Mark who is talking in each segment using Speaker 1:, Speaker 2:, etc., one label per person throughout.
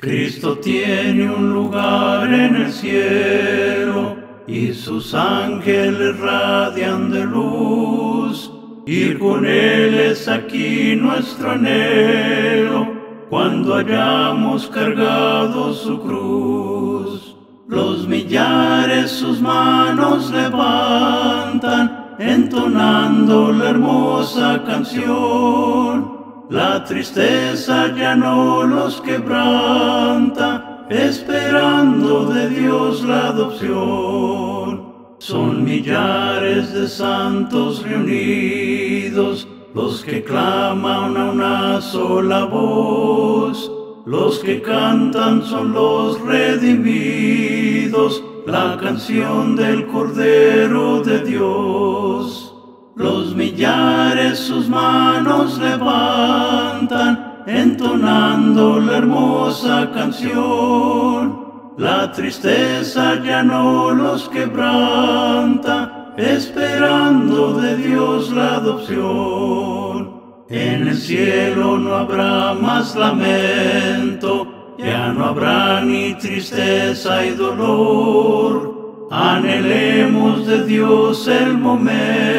Speaker 1: Cristo tiene un lugar en el cielo y sus ángeles radian de luz. Ir con Él es aquí nuestro anhelo cuando hayamos cargado su cruz. Los millares sus manos levantan, entonando la hermosa canción la tristeza ya no los quebranta, esperando de Dios la adopción. Son millares de santos reunidos, los que claman a una sola voz. Los que cantan son los redimidos, la canción del Cordero de Dios. Los millares sus manos levantan, entonando la hermosa canción. La tristeza ya no los quebranta, esperando de Dios la adopción. En el cielo no habrá más lamento, ya no habrá ni tristeza y dolor Anhelemos de Dios el momento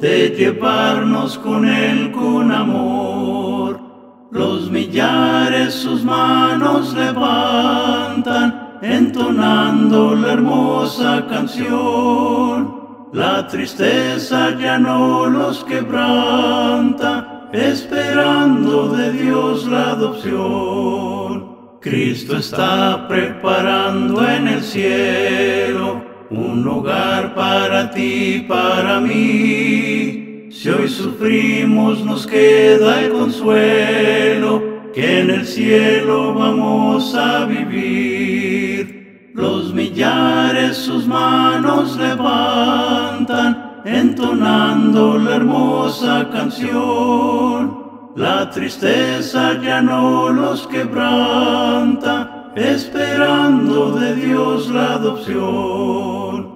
Speaker 1: de llevarnos con Él con amor. Los millares sus manos levantan, entonando la hermosa canción. La tristeza ya no los quebranta, esperando de Dios la adopción. Cristo está preparando en el cielo un hogar para ti, para mí. Si hoy sufrimos nos queda el consuelo que en el cielo vamos a vivir. Los millares sus manos levantan, entonando la hermosa canción la tristeza ya no los quebranta, esperando de Dios la adopción.